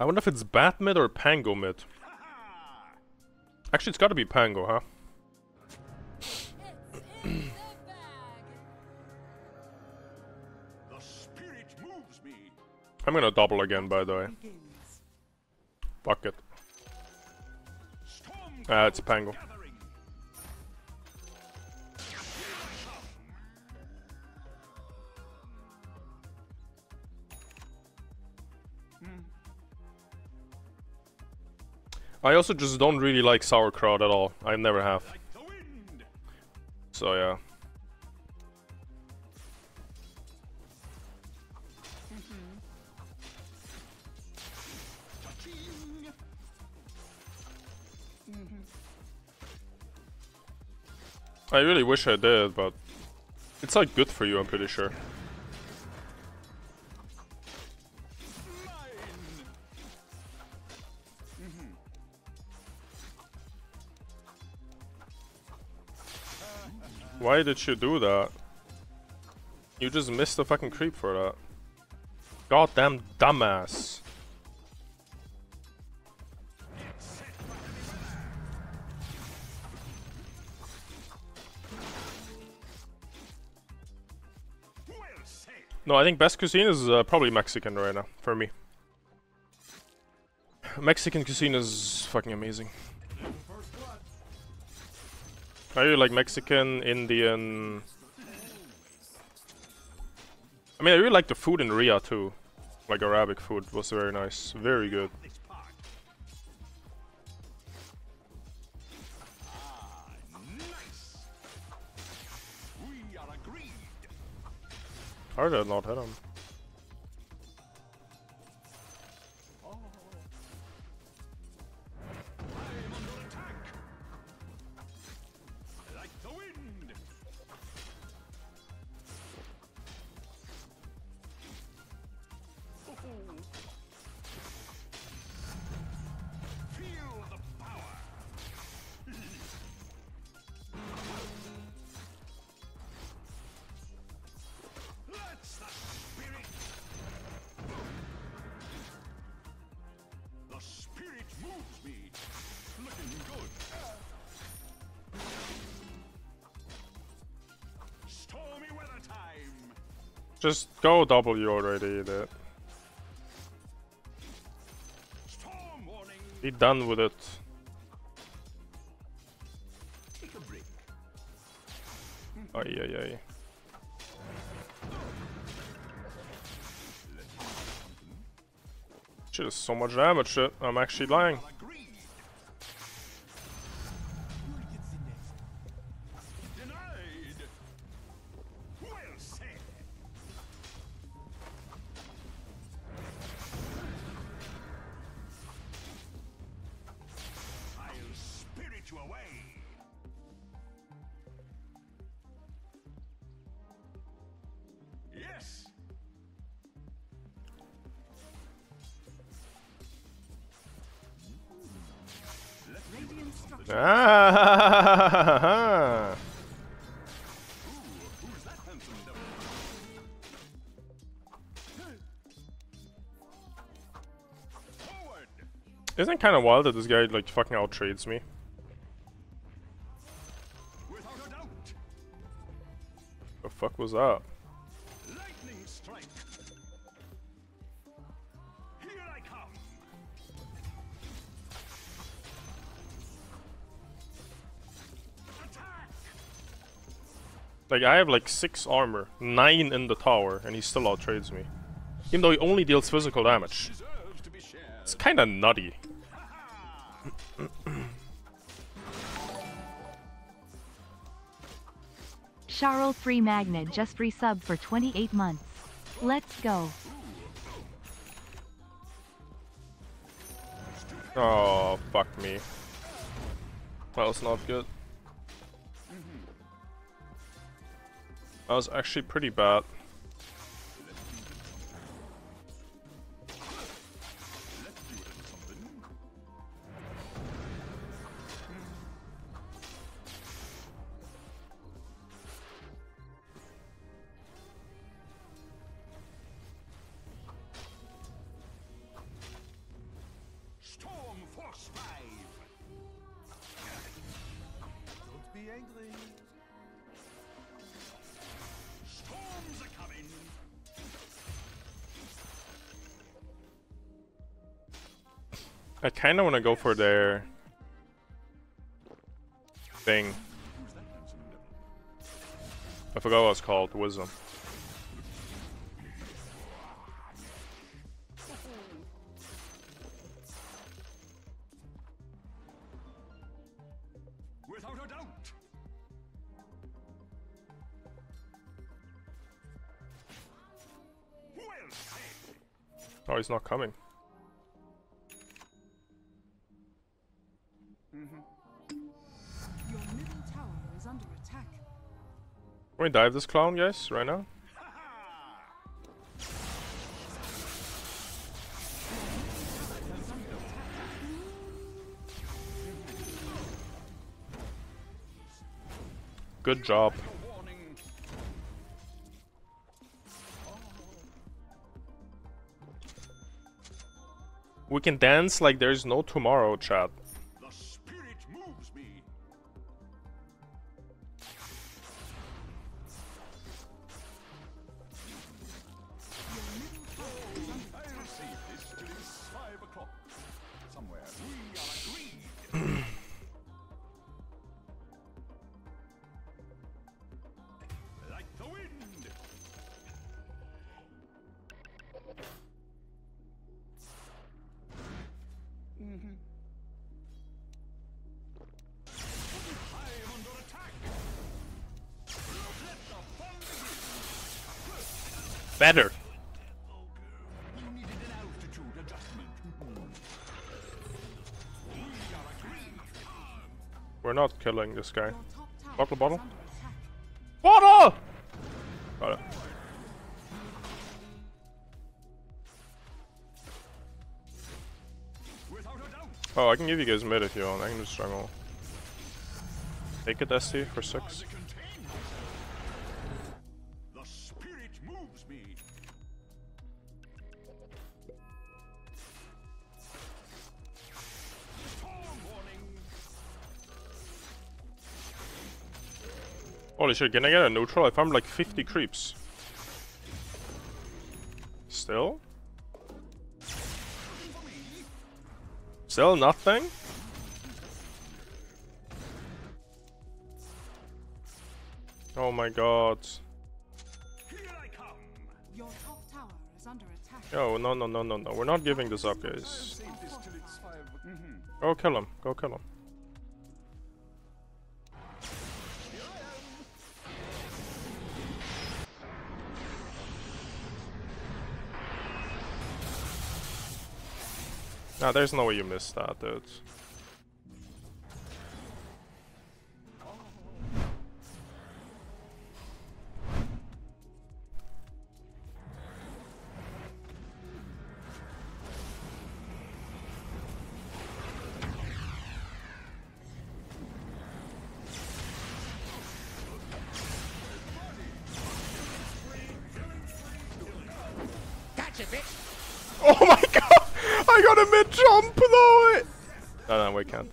I wonder if it's Bat mid or Pango mid. Actually, it's gotta be Pango, huh? I'm gonna double again, by the way. Fuck it. Ah, it's Pango. I also just don't really like sauerkraut at all. I never have. So yeah. I really wish I did, but it's like good for you, I'm pretty sure. Why did you do that? You just missed the fucking creep for that. Goddamn dumbass. No, I think best cuisine is uh, probably Mexican right now, for me. Mexican cuisine is fucking amazing. Are you like Mexican, Indian? I mean, I really like the food in Ria too. Like Arabic food was very nice, very good. How did not hit him? Just go W already, that. Be done with it. Ay ay ay. Shit so much damage shit. I'm actually lying. Kind of wild that this guy like fucking out trades me? The fuck was that? Like, I have like 6 armor, 9 in the tower, and he still outtrades me. Even though he only deals physical damage. It's kinda nutty. Charles Free Magnet just resub for 28 months. Let's go. Oh, fuck me. That was not good. That was actually pretty bad. I kind of want to go for their thing. I forgot what it's called. Wisdom. Without a doubt. Oh, he's not coming. Can we dive this clown, guys, right now? Good job. We can dance like there's no tomorrow, chat. Agreed. We're not killing this guy. Bottle, Bottle, bottle. is under attack. Water! Got it. Without a doubt. Oh, I can give you guys mid if you want. I can just struggle. Take it, ST, for six. Holy shit, can I get a neutral? I farmed like 50 creeps. Still? Still nothing? Oh my god. Here I come. Your top tower is under attack. Yo, no, no, no, no, no. We're not giving this up, guys. Save this till it's 5 Mm-hmm. Go kill him. Go kill him. Nah, there's no way you missed that, dude. Oh my god! I got a mid jump though! No, no, we can't.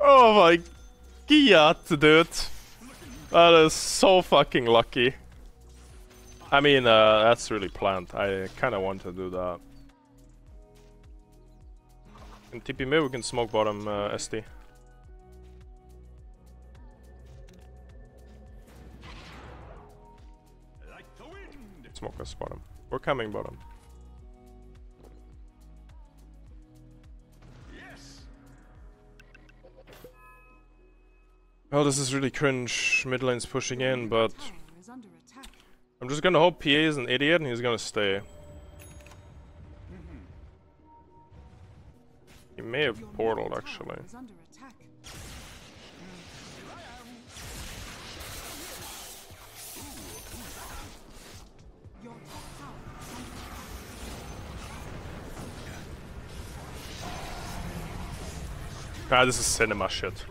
Oh my god, dude. That is so fucking lucky. I mean, uh, that's really planned. I kind of want to do that. In TP mid, we can smoke bottom uh, SD. Like the wind. Smoke us bottom. We're coming bottom. Oh, this is really cringe. Mid lane's pushing in, but Tower is under attack. I'm just gonna hope PA is an idiot and he's gonna stay. He may have portaled actually. tower is under attack. Your top tower is under attack. Ah, this is cinema shit.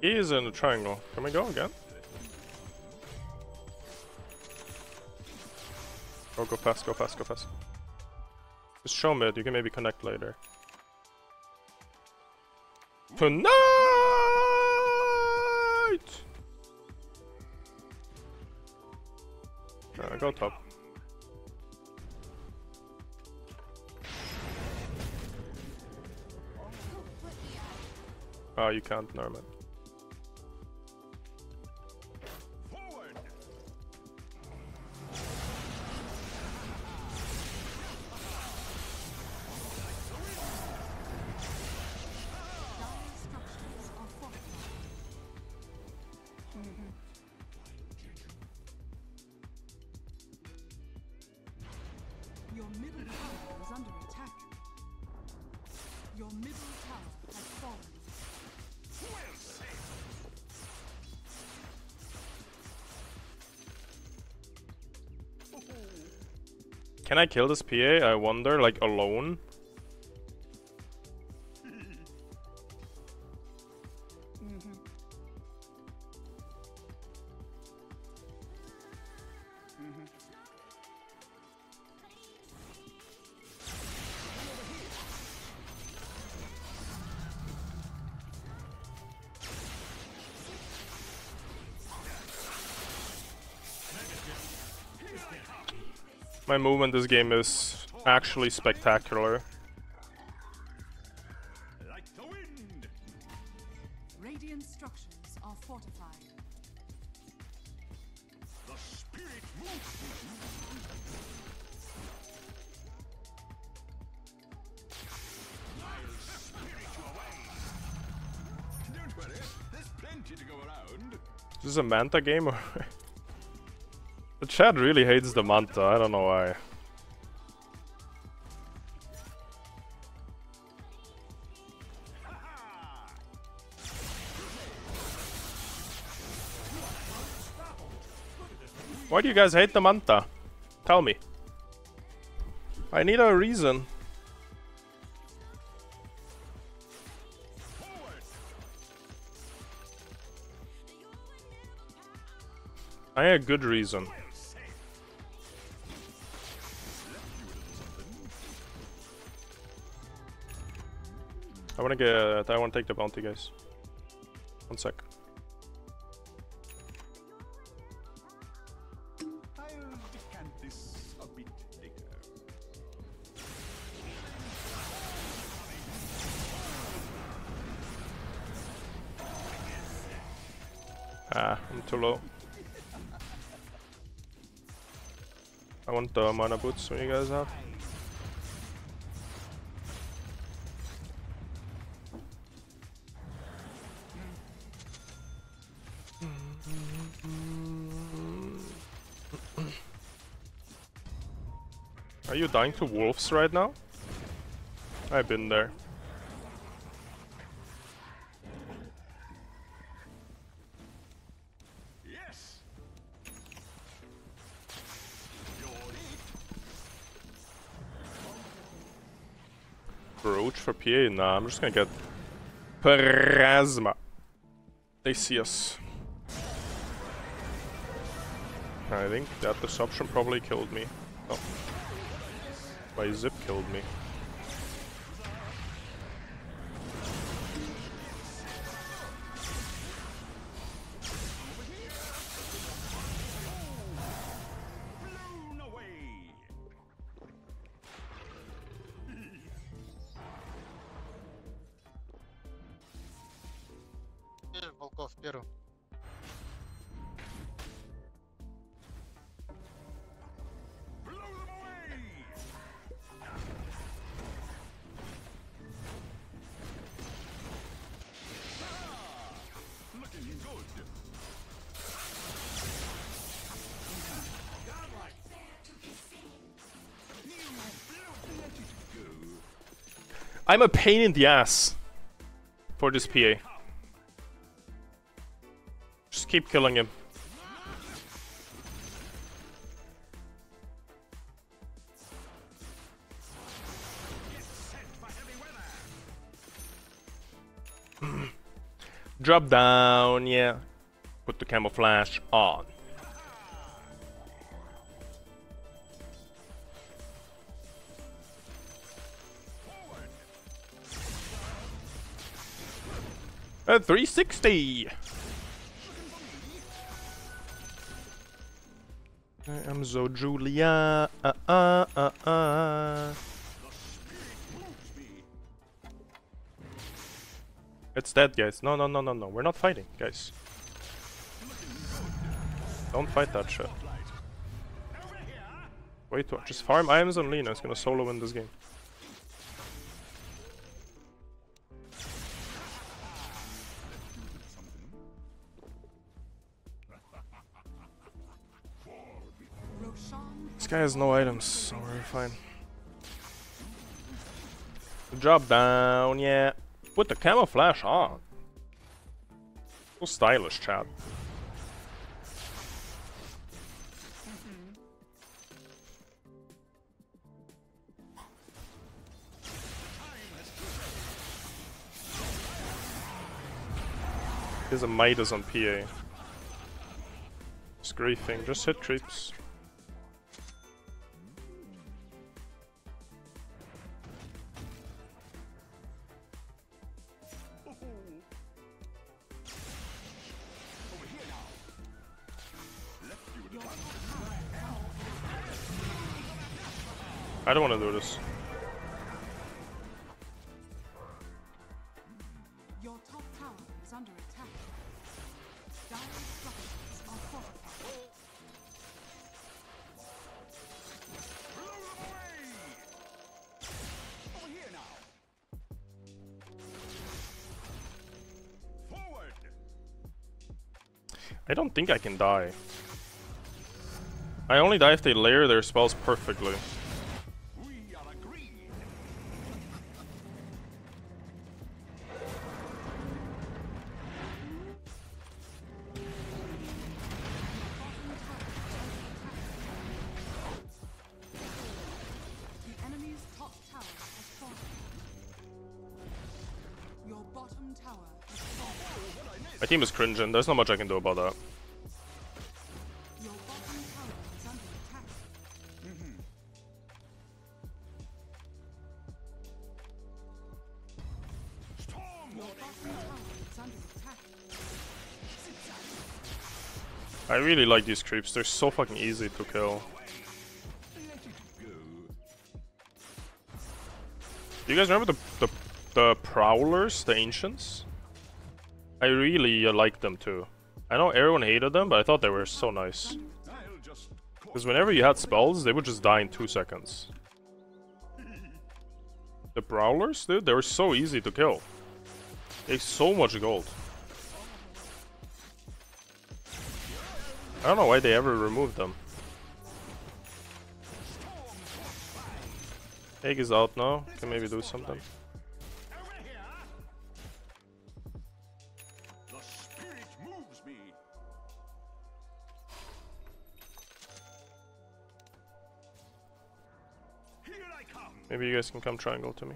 He is in the triangle. Can we go again? Go, go fast, go fast, go fast. Just show mid, you can maybe connect later. Tonight! Uh, go top. Oh, you can't. Mind. Your middle tower is under attack. Your middle tower has fallen. Well said! Can I kill this PA? I wonder, like alone. My movement this game is actually spectacular. Like the wind! Radiant structures are fortified. The spirit moves I'll you! Don't worry, there's plenty to go around. Is this a Manta game or... the chat really hates the Manta, I don't know why. Why do you guys hate the Manta? Tell me. I need a reason. I had a good reason. I wanna get. I wanna take the bounty, guys. One sec. Ah, I'm too low. I want the mana boots when you guys have. You dying to wolves right now? I've been there. Yes! You're it! Roach for PA? Nah, I'm just gonna get Parasma. They see us. I think that disruption probably killed me. Oh. My zip killed me. I'm a pain in the ass for this PA. Just keep killing him. Drop down, yeah. Put the camouflage on. A 360! I am so Julia. Uh, uh, uh, uh. It's dead, guys. No, no, no, no, no. We're not fighting, guys. Don't fight that shit. Wait? Just farm items on Lina. It's gonna solo win this game. Guy has no items, so we're fine. Drop down, yeah. Put the camouflage on. So stylish, chat. Here's a Midas on PA. It's griefing, just hit creeps. I don't want to do this. Your top tower is under attack. Dire structures are fortified. Over here now. Forward. I don't think I can die. I only die if they layer their spells perfectly. My team is cringing. There's not much I can do about that. I really like these creeps. They're so fucking easy to kill. Do you guys remember the, the prowlers, the ancients? I really uh, liked them too. I know everyone hated them, but I thought they were so nice. Because whenever you had spells, they would just die in two seconds. The prowlers, dude, they were so easy to kill. They so much gold. I don't know why they ever removed them. Egg is out now. Can maybe do something. Maybe you guys can come triangle to me.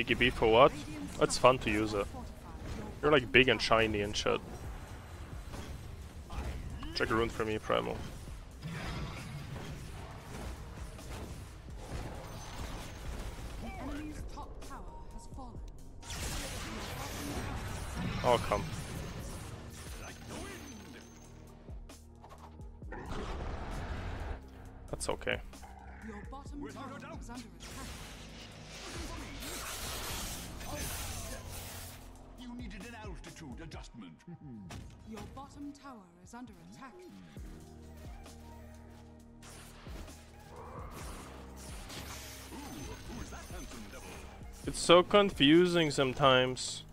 Attack. BKB for what? That's fun to use it. You're like big and shiny and shit. Check a rune for me, Primal. Oh, come. That's okay. altitude adjustment. Your bottom tower is under attack. Ooh, it's so confusing sometimes.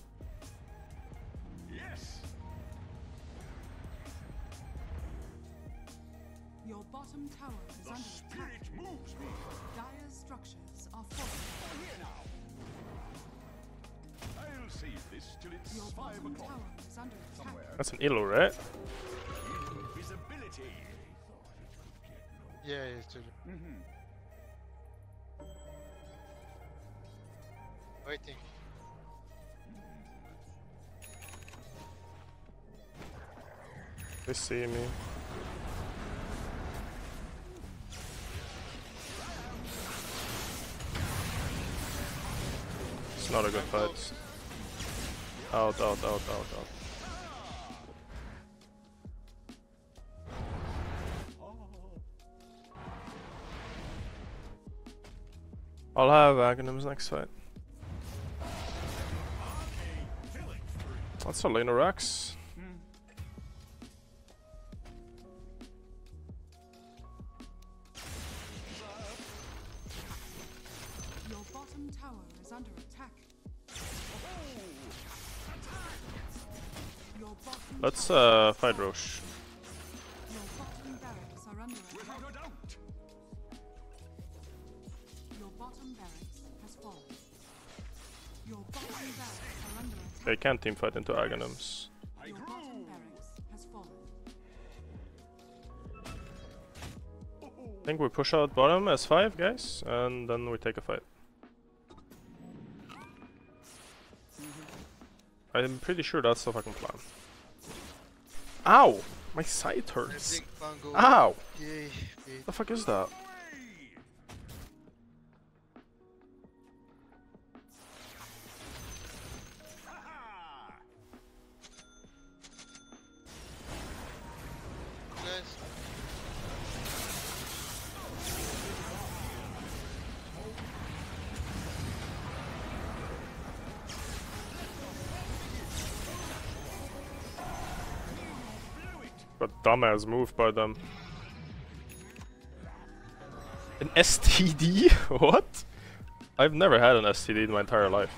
That's an Illu, right? Invisibility. Yeah, yeah, it's Mm-hmm. waiting. They see me. It's not a good fight. Out, out, out, out, out. I'll have Aghanim's next fight. That's a Lina Rex. Your bottom tower is under attack. Your bottom Let's uh fight. Roche. Under can't team fight into Aghanims. I think we push out bottom as five guys, and then we take a fight. I'm pretty sure that's the fucking plan. Ow! My side hurts. Ow! The fuck is that? Dumbass move by them. An STD? what? I've never had an STD in my entire life.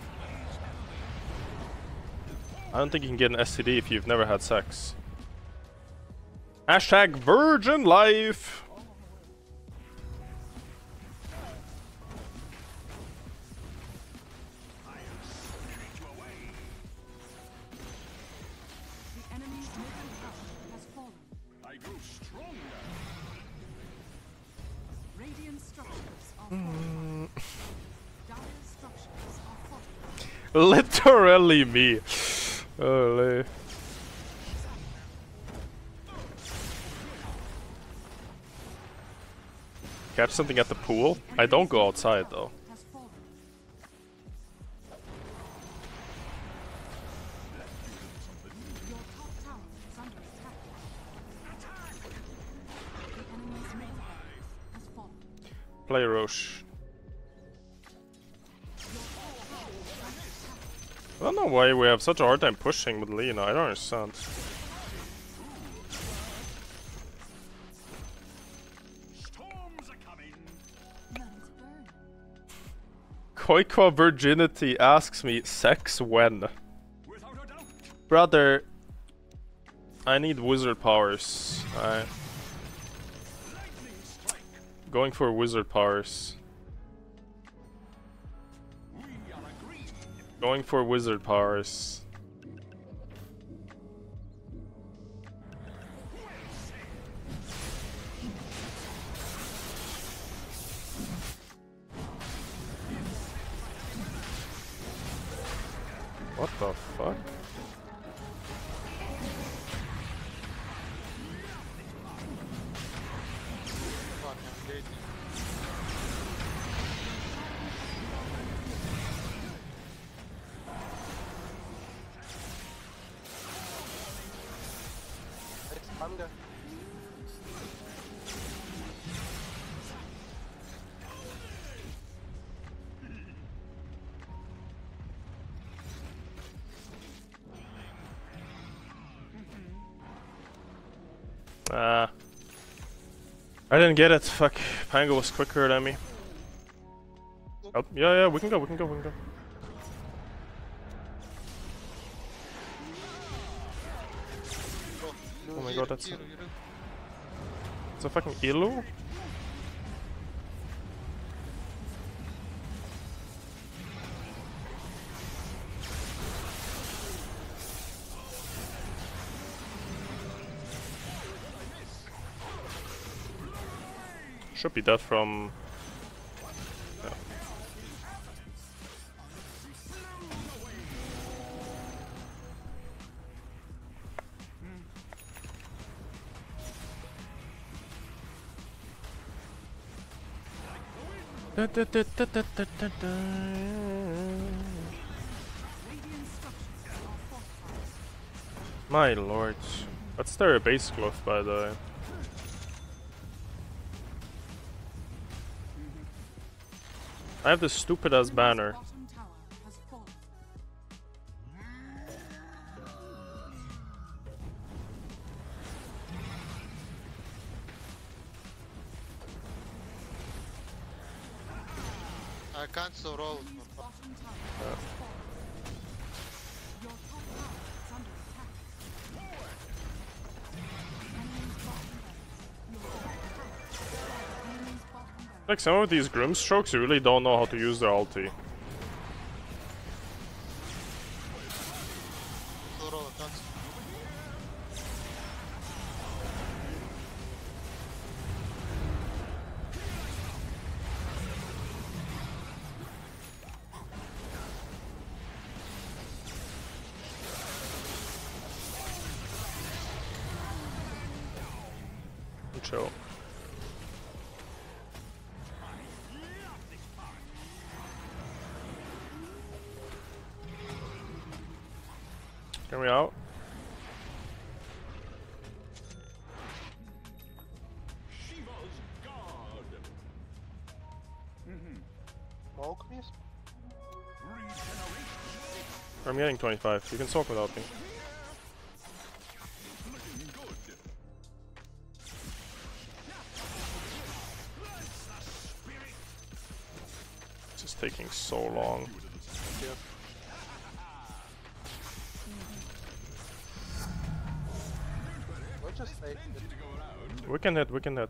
I don't think you can get an STD if you've never had sex. Hashtag virgin life! Literally me. Holy. Catch something at the pool? I don't go outside though. Play fallen. I don't know why we have such a hard time pushing with Lina, I don't understand. Storms are coming. Let it burn. Koikwa Virginity asks me, sex when? Without a doubt. Brother, I need wizard powers. I going for wizard powers. Going for wizard powers. What the fuck? Panda. Ah. I didn't get it. Fuck. Pango was quicker than me. Oh, yeah, yeah, we can go, we can go, we can go. That's a, it's a fucking Ilu? Should be dead from... My lord. That's their base cloth, by the way. I have this stupid ass banner. Like some of these Grimstrokes, you really don't know how to use their ulti. I'm getting 25. You can smoke without me. It's just taking so long. Yeah. We'll just take it. Plenty to go around. We can hit, we can hit.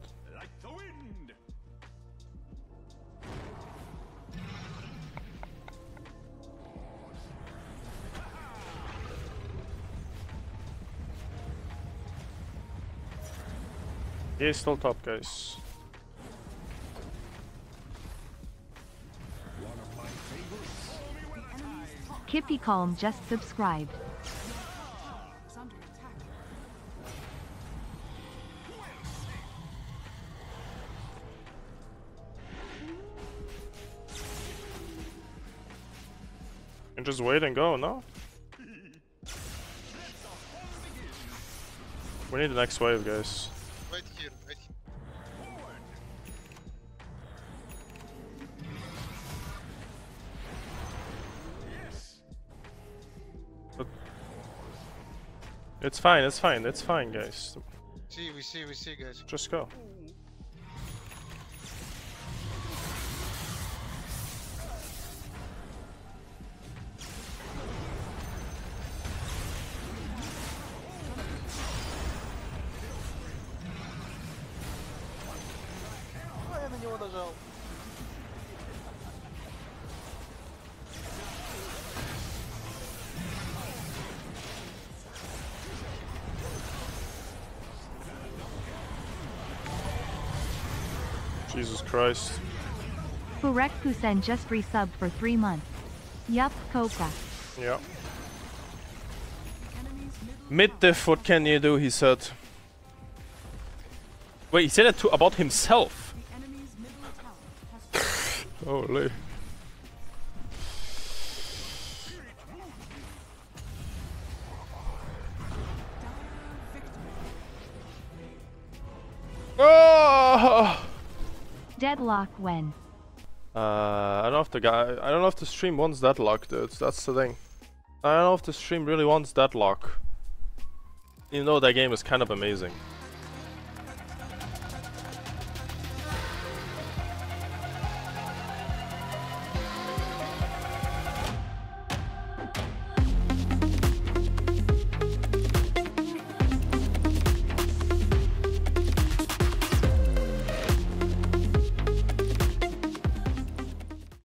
He's still top, guys. Kippy Calm just subscribed. Is under attack. And just wait and go, no? We need the next wave, guys. Fine, it's fine, it's fine, guys. See, we see, we see, guys. Just go. Christ. Furek Kusen just resubbed for three months. Yup, Coca. Yeah. Enemy's middle Mid diff, what can you do? He said. Wait, he said it to about himself. The enemy's middle tower has fallen. Holy. Deadlock when. Uh, I don't know if the guy. I don't know if the stream wants deadlock, dude. That's the thing. I don't know if the stream really wants deadlock. Even though that game is kind of amazing.